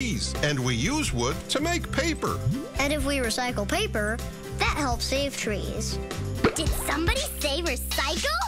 And we use wood to make paper. And if we recycle paper, that helps save trees. Did somebody say recycle?